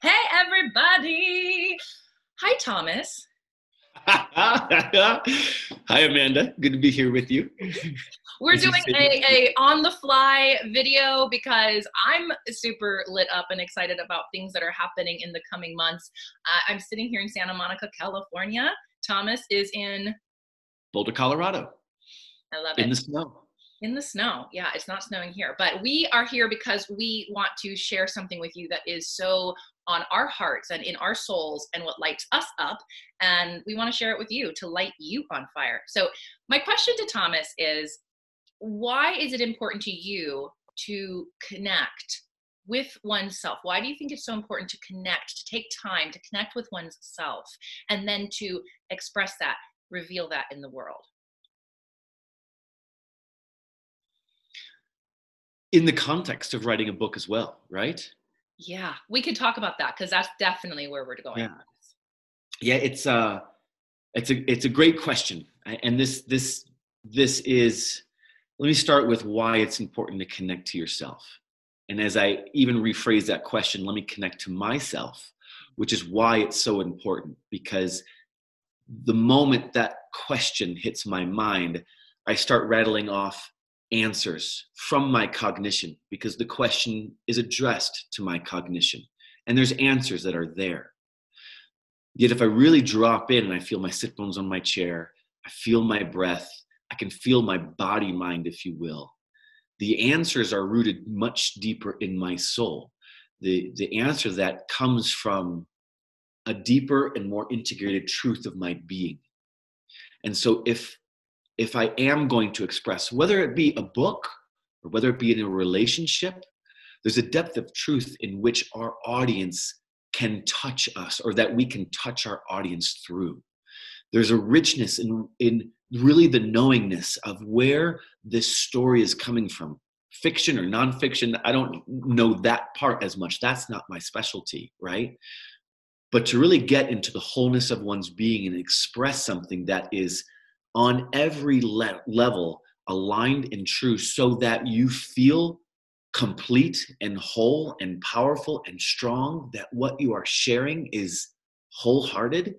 Hey, everybody. Hi, Thomas. Hi, Amanda. Good to be here with you. We're doing a, a on the fly video because I'm super lit up and excited about things that are happening in the coming months. Uh, I'm sitting here in Santa Monica, California. Thomas is in Boulder, Colorado. I love it. In the snow. In the snow. Yeah, it's not snowing here, but we are here because we want to share something with you that is so on our hearts and in our souls and what lights us up. And we want to share it with you to light you on fire. So, my question to Thomas is why is it important to you to connect with oneself? Why do you think it's so important to connect, to take time to connect with oneself, and then to express that, reveal that in the world? In the context of writing a book as well, right? Yeah, we could talk about that because that's definitely where we're going. Yeah, yeah, it's a, uh, it's a, it's a great question, and this, this, this is. Let me start with why it's important to connect to yourself, and as I even rephrase that question, let me connect to myself, which is why it's so important because the moment that question hits my mind, I start rattling off answers from my cognition because the question is addressed to my cognition and there's answers that are there. Yet if I really drop in and I feel my sit bones on my chair, I feel my breath, I can feel my body mind, if you will. The answers are rooted much deeper in my soul. The, the answer that comes from a deeper and more integrated truth of my being. And so if if I am going to express, whether it be a book or whether it be in a relationship, there's a depth of truth in which our audience can touch us or that we can touch our audience through. There's a richness in, in really the knowingness of where this story is coming from. Fiction or nonfiction, I don't know that part as much. That's not my specialty, right? But to really get into the wholeness of one's being and express something that is on every le- level aligned and true so that you feel complete and whole and powerful and strong that what you are sharing is wholehearted.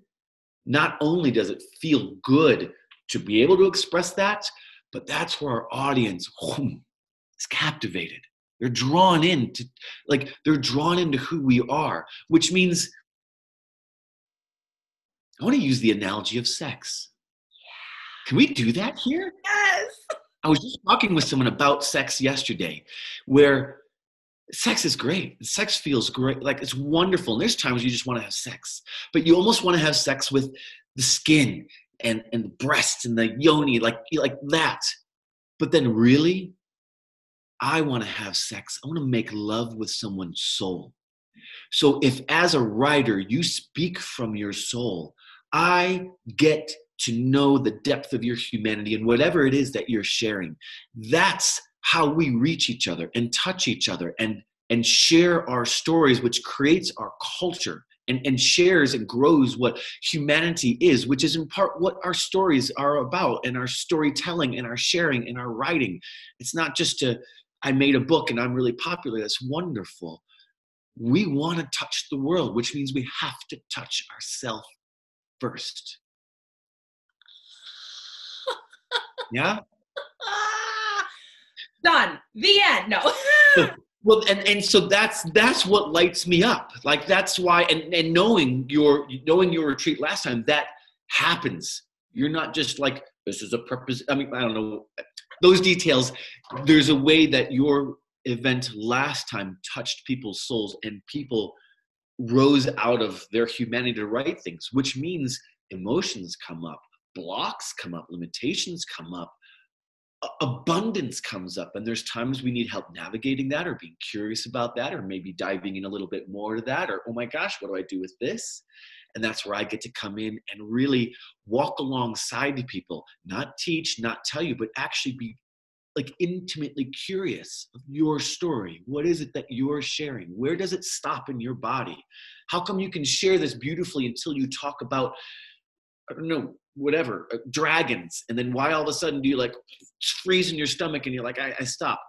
Not only does it feel good to be able to express that but that's where our audience whoom, is captivated. They're drawn into like they're drawn into who we are which means i want to use the analogy of sex can we do that here? Yes. I was just talking with someone about sex yesterday where sex is great. Sex feels great. Like it's wonderful. And there's times you just want to have sex, but you almost want to have sex with the skin and, and the breasts and the yoni, like, like that. But then really, I want to have sex. I want to make love with someone's soul. So if as a writer you speak from your soul, I get to know the depth of your humanity and whatever it is that you're sharing. That's how we reach each other and touch each other and and share our stories which creates our culture and, and shares and grows what humanity is which is in part what our stories are about and our storytelling and our sharing and our writing. It's not just a i made a book and i'm really popular. That's wonderful. We want to touch the world which means we have to touch ourselves first Yeah. Done. The end. No. well, and and so that's that's what lights me up. Like that's why, and and knowing your knowing your retreat last time, that happens. You're not just like this is a purpose. I mean, I don't know those details. There's a way that your event last time touched people's souls and people rose out of their humanity to write things, which means emotions come up blocks come up, limitations come up, abundance comes up. And there's times we need help navigating that or being curious about that or maybe diving in a little bit more to that or, oh my gosh, what do I do with this? And that's where I get to come in and really walk alongside people, not teach, not tell you, but actually be like intimately curious of your story. What is it that you're sharing? Where does it stop in your body? How come you can share this beautifully until you talk about, I don't know, whatever uh, dragons and then why all of a sudden do you like freeze in your stomach and you're like I, I stop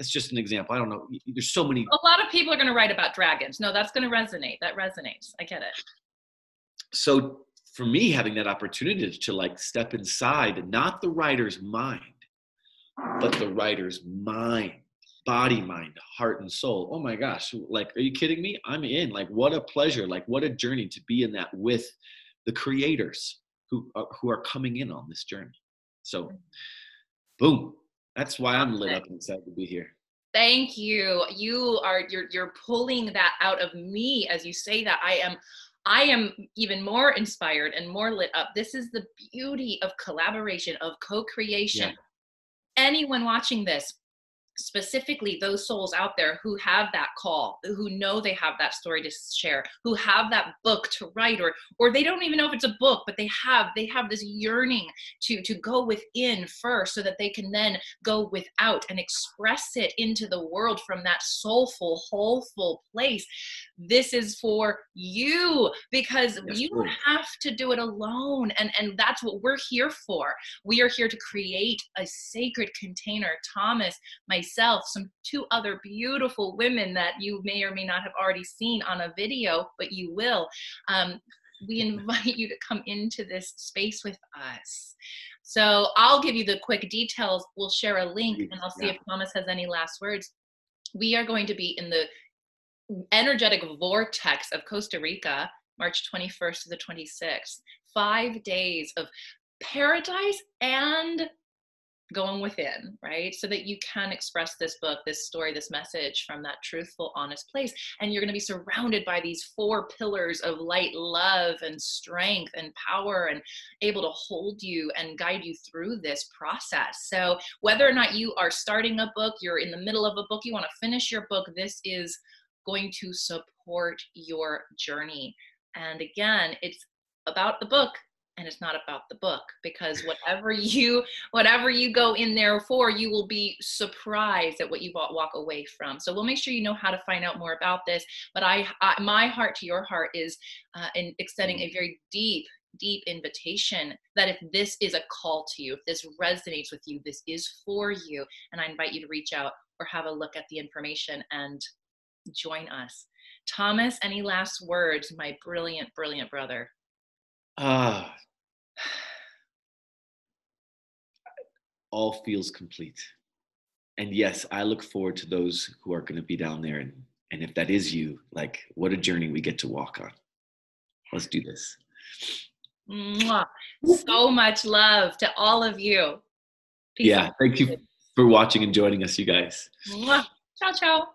that's just an example. I don't know. There's so many. A lot of people are going to write about dragons. No, that's going to resonate. That resonates. I get it. So for me, having that opportunity to like step inside, not the writer's mind, but the writer's mind, body, mind, heart, and soul. Oh my gosh! Like, are you kidding me? I'm in. Like, what a pleasure! Like, what a journey to be in that with the creators who are, who are coming in on this journey. So, mm-hmm. boom. That's why I'm lit up and excited to be here. Thank you. You are you're you're pulling that out of me as you say that. I am I am even more inspired and more lit up. This is the beauty of collaboration, of co-creation. Yeah. Anyone watching this, specifically those souls out there who have that call who know they have that story to share who have that book to write or or they don't even know if it's a book but they have they have this yearning to to go within first so that they can then go without and express it into the world from that soulful wholeful place. This is for you because yes, you don't have to do it alone and and that's what we're here for. We are here to create a sacred container. Thomas myself some two other beautiful women that you may or may not have already seen on a video but you will. Um, we invite you to come into this space with us. So i'll give you the quick details. We'll share a link and i'll see yeah. if thomas has any last words. We are going to be in the energetic vortex of Costa Rica, March 21st to the 26th. Five days of paradise and going within, right? So that you can express this book, this story, this message from that truthful, honest place. And you're going to be surrounded by these four pillars of light, love, and strength and power, and able to hold you and guide you through this process. So, whether or not you are starting a book, you're in the middle of a book, you want to finish your book, this is going to support your journey. And again, it's about the book and it's not about the book because whatever you whatever you go in there for you will be surprised at what you walk away from so we'll make sure you know how to find out more about this but i, I my heart to your heart is uh, in extending a very deep deep invitation that if this is a call to you if this resonates with you this is for you and i invite you to reach out or have a look at the information and join us. Thomas, any last words, my brilliant, brilliant brother? Ah. All feels complete. And yes, I look forward to those who are going to be down there. And, and if that is you, like, what a journey we get to walk on. Let's do this. Mwah. So much love to all of you. Peace yeah, out. thank you for watching and joining us, you guys. Mwah. Ciao, ciao.